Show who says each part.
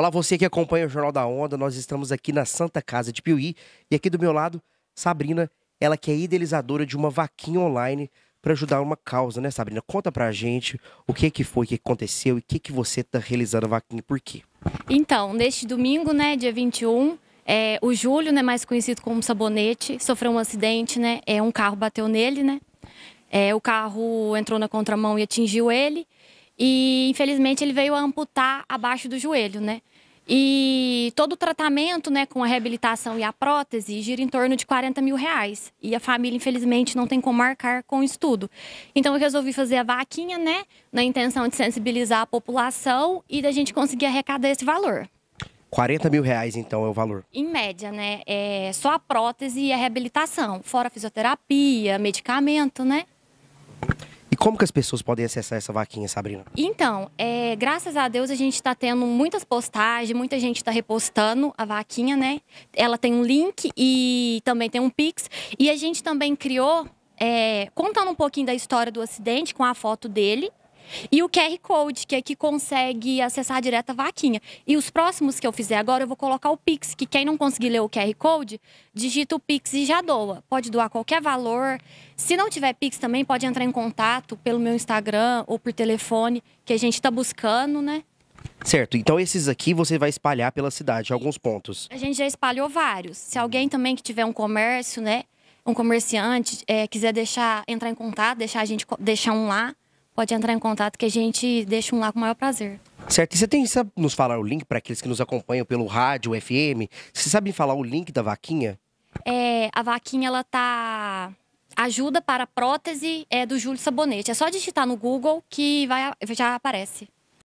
Speaker 1: Olá, você que acompanha o Jornal da Onda, nós estamos aqui na Santa Casa de Piuí e aqui do meu lado, Sabrina, ela que é idealizadora de uma vaquinha online para ajudar uma causa, né, Sabrina? Conta pra gente o que que foi, que aconteceu e o que que você tá realizando a vaquinha e por quê.
Speaker 2: Então, neste domingo, né, dia 21, é, o Júlio, né, mais conhecido como Sabonete, sofreu um acidente, né? É, um carro bateu nele, né? É, o carro entrou na contramão e atingiu ele. E infelizmente ele veio a amputar abaixo do joelho, né? E todo o tratamento, né, com a reabilitação e a prótese gira em torno de 40 mil reais. E a família, infelizmente, não tem como marcar com isso tudo. Então eu resolvi fazer a vaquinha, né, na intenção de sensibilizar a população e da gente conseguir arrecadar esse valor.
Speaker 1: 40 mil reais, então, é o valor.
Speaker 2: Em média, né? É só a prótese e a reabilitação, fora a fisioterapia, medicamento, né?
Speaker 1: Como que as pessoas podem acessar essa vaquinha, Sabrina?
Speaker 2: Então, é, graças a Deus a gente está tendo muitas postagens, muita gente está repostando a vaquinha, né? Ela tem um link e também tem um Pix. E a gente também criou, é, contando um pouquinho da história do acidente com a foto dele. E o QR Code, que é que consegue acessar direto a vaquinha. E os próximos que eu fizer agora, eu vou colocar o Pix, que quem não conseguir ler o QR Code, digita o Pix e já doa. Pode doar qualquer valor. Se não tiver Pix também, pode entrar em contato pelo meu Instagram ou por telefone, que a gente está buscando, né?
Speaker 1: Certo, então esses aqui você vai espalhar pela cidade, alguns pontos.
Speaker 2: A gente já espalhou vários. Se alguém também que tiver um comércio, né? Um comerciante é, quiser deixar, entrar em contato, deixar a gente deixar um lá, pode entrar em contato que a gente deixa um lá com o maior prazer.
Speaker 1: Certo, e você tem sabe nos falar o link para aqueles que nos acompanham pelo rádio, FM? Você sabe falar o link da vaquinha?
Speaker 2: É, a vaquinha ela tá ajuda para prótese é do Júlio Sabonete. É só digitar no Google que vai, já aparece.